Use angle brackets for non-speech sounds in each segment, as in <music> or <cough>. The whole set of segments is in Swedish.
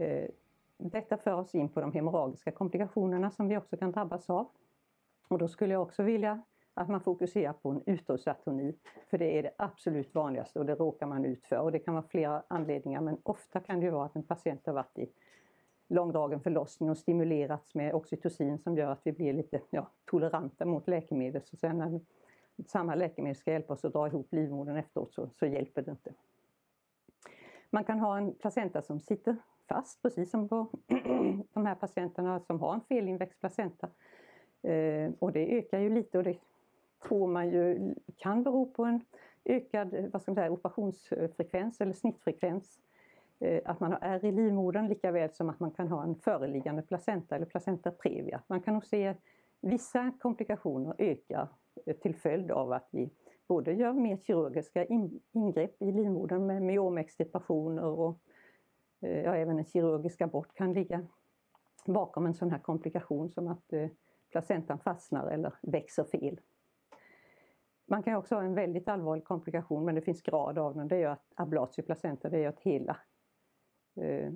Eh, detta för oss in på de hemorragiska komplikationerna som vi också kan drabbas av. Och då skulle jag också vilja att man fokuserar på en uterusatoni. För det är det absolut vanligaste och det råkar man ut för. Och det kan vara flera anledningar men ofta kan det ju vara att en patient har varit i långdragen förlossning och stimulerats med oxytocin som gör att vi blir lite ja, toleranta mot läkemedel. Så sen när samma läkemedel ska hjälpa oss att dra ihop livmodern efteråt så, så hjälper det inte. Man kan ha en placenta som sitter fast precis som på <clears throat> de här patienterna som har en felinväxt placenta. Eh, och det ökar ju lite och det tror man ju kan bero på en ökad vad ska man säga, operationsfrekvens eller snittfrekvens. Eh, att man har ärr i livmodern lika väl som att man kan ha en föreliggande placenta eller placenta previa. Man kan nog se vissa komplikationer öka eh, till följd av att vi både gör mer kirurgiska ingrepp i livmodern med myomextirpationer och Eh, ja, även en kirurgisk abort kan ligga bakom en sån här komplikation som att eh, placentan fastnar eller växer fel. Man kan också ha en väldigt allvarlig komplikation men det finns grad av den. Det är ju att ablatio placenta, det är att hela eh,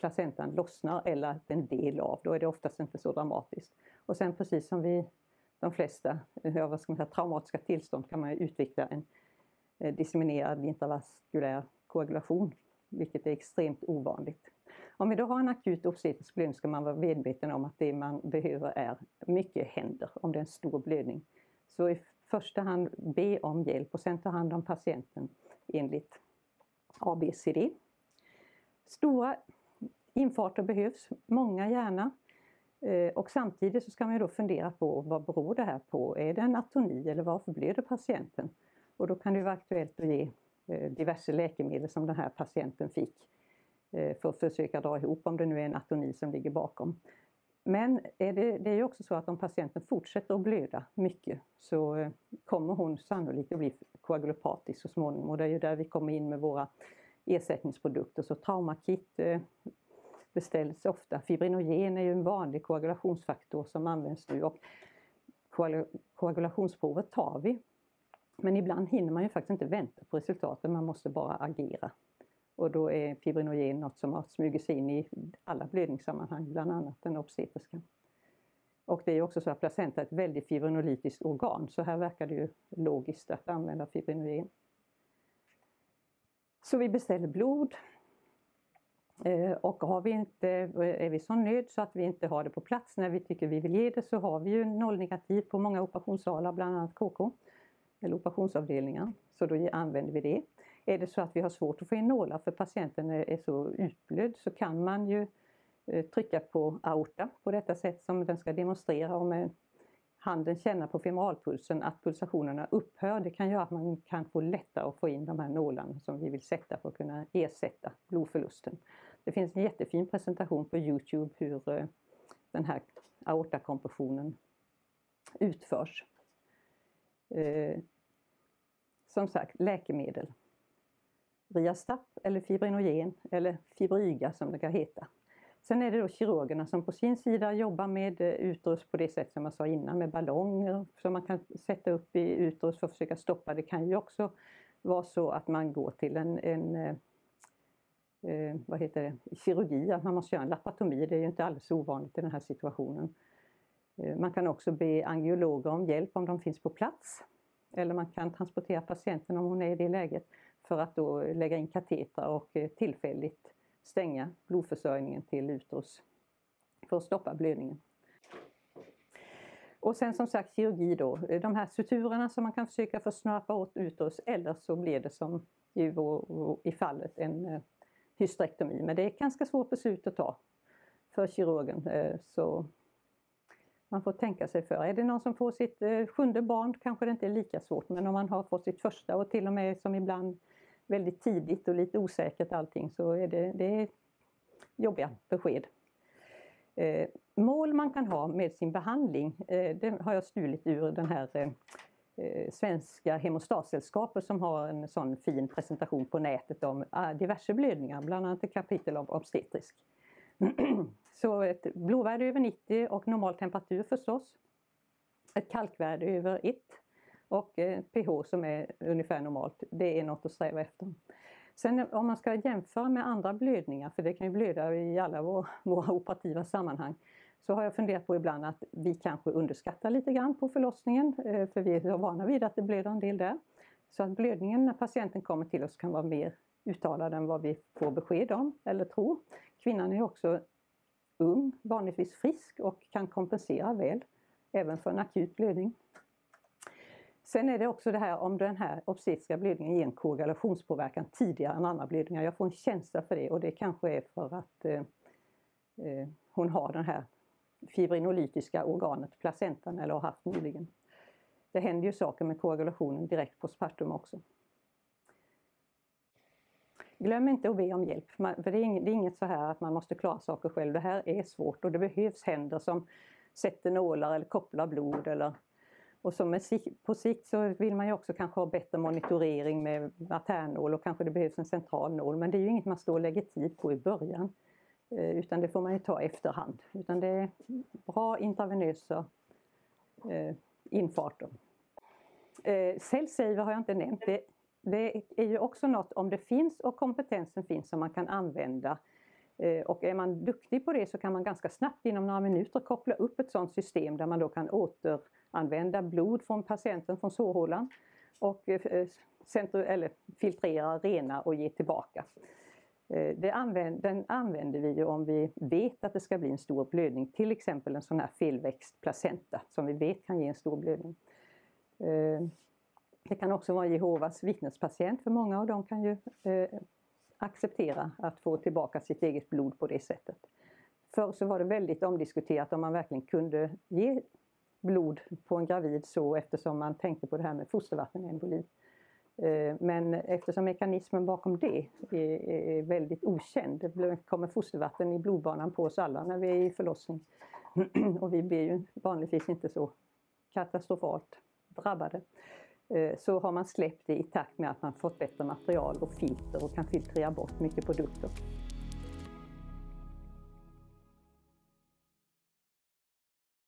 placentan lossnar eller att en del av. Då är det oftast inte så dramatiskt. Och sen precis som vi de flesta eh, vad ska man säga, traumatiska tillstånd kan man utveckla en eh, disseminerad intravaskulär koagulation, vilket är extremt ovanligt. Om vi då har en akut obstetrisk blödning ska man vara medveten om att det man behöver är mycket händer, om det är en stor blödning. Så i första hand be om hjälp och sen ta hand om patienten enligt ABCD. Stora infarter behövs, många gärna. Eh, och samtidigt så ska man då fundera på vad beror det här på? Är det en atoni eller varför blöder patienten? Och då kan det vara aktuellt att ge Eh, diverse läkemedel som den här patienten fick eh, för att försöka dra ihop om det nu är en atoni som ligger bakom. Men är det, det är ju också så att om patienten fortsätter att blöda mycket så eh, kommer hon sannolikt att bli koagulopatisk så småningom och det är ju där vi kommer in med våra ersättningsprodukter. Så traumakit beställs ofta. Fibrinogen är ju en vanlig koagulationsfaktor som används nu och koagulationsprovet tar vi. Men ibland hinner man ju faktiskt inte vänta på resultaten, man måste bara agera. Och då är fibrinogen något som har smugit sig in i alla blödningssammanhang, bland annat den obstetriska. Och det är också så att placenta är ett väldigt fibrinolytiskt organ, så här verkar det ju logiskt att använda fibrinogen. Så vi beställer blod. Eh, och har vi inte, är vi så nöjd så att vi inte har det på plats när vi tycker vi vill ge det så har vi ju nollnegativ på många operationssalar, bland annat KK, eller operationsavdelningar. Så då använder vi det. Är det så att vi har svårt att få in nålar för patienten är så utblödd så kan man ju eh, trycka på aorta på detta sätt som den ska demonstrera och med handen känna på femoralpulsen att pulsationerna upphör. Det kan göra att man kan få lättare att få in de här nålarna som vi vill sätta för att kunna ersätta blodförlusten. Det finns en jättefin presentation på Youtube hur eh, den här aortakompressionen utförs. Eh, som sagt, läkemedel. Riastap eller fibrinogen eller Fibriga som det kan heta. Sen är det då kirurgerna som på sin sida jobbar med eh, utrus på det sätt som jag sa innan med ballonger som man kan sätta upp i utrus för att försöka stoppa. Det kan ju också vara så att man går till en, en eh, eh vad heter det, kirurgi, att man måste göra en laparotomi. Det är ju inte alldeles ovanligt i den här situationen. Eh, man kan också be angiologer om hjälp om de finns på plats. Eller man kan transportera patienten om hon är i det läget för att då lägga in katetrar och eh, tillfälligt stänga blodförsörjningen till uterus för att stoppa blödningen. Och sen som sagt kirurgi då, de här suturerna som man kan försöka få snörpa åt uterus eller så blir det som i, vår, i fallet en eh, hysterektomi. Men det är ett ganska svårt beslut att ta för kirurgen eh, så man får tänka sig för. Är det någon som får sitt eh, sjunde barn kanske det inte är lika svårt men om man har fått sitt första och till och med som ibland väldigt tidigt och lite osäkert allting så är det, det är jobbiga besked. Eh, mål man kan ha med sin behandling, eh, det har jag stulit ur den här eh, eh Svenska Hemostatsällskapet som har en sån fin presentation på nätet om ah, diverse blödningar, bland annat ett kapitel om obstetrisk. <clears throat> så ett blodvärde över 90 och normal temperatur förstås. Ett kalkvärde över 1 och eh, pH som är ungefär normalt. Det är något att sträva efter. Sen om man ska jämföra med andra blödningar, för det kan ju blöda i alla våra, våra operativa sammanhang, så har jag funderat på ibland att vi kanske underskattar lite grann på förlossningen, eh, för vi är så vana vid att det blöder en del där. Så att blödningen när patienten kommer till oss kan vara mer uttalad än vad vi får besked om eller tror. Kvinnan är också ung, vanligtvis frisk och kan kompensera väl även för en akut blödning. Sen är det också det här om den här obstetriska blödningen ger en koagulationspåverkan tidigare än andra blödningar. Jag får en känsla för det och det kanske är för att eh, eh, hon har den här fibrinolytiska organet, placentan, eller har haft nyligen. Det händer ju saker med koagulationen direkt på spartum också. Glöm inte att be om hjälp, för det är inget så här att man måste klara saker själv. Det här är svårt och det behövs händer som sätter nålar eller kopplar blod eller och som på sikt så vill man ju också kanske ha bättre monitorering med artärnål och kanske det behövs en central nål men det är ju inget man står och lägger tid på i början. Eh, utan det får man ju ta efterhand. Utan det är bra intravenösa eh, infarter. Eh, Cellsaver har jag inte nämnt. Det, det, är ju också något, om det finns och kompetensen finns, som man kan använda. Eh, och är man duktig på det så kan man ganska snabbt inom några minuter koppla upp ett sådant system där man då kan återanvända blod från patienten från sårhålan och eh, eller filtrera, rena och ge tillbaka. Eh, det använder, den använder vi om vi vet att det ska bli en stor blödning, till exempel en sån här felväxt placenta som vi vet kan ge en stor blödning. Det kan också vara Jehovas vittnespatient för många och de kan ju eh, acceptera att få tillbaka sitt eget blod på det sättet. Förr så var det väldigt omdiskuterat om man verkligen kunde ge blod på en gravid så eftersom man tänkte på det här med fostervattenemboli. Eh, men eftersom mekanismen bakom det är väldigt okänd, det kommer fostervatten i blodbanan på oss alla när vi är i förlossning. <clears throat> Och vi blir ju vanligtvis inte så katastrofalt drabbade. Eh, så har man släppt det i takt med att man fått bättre material och filter och kan filtrera bort mycket produkter.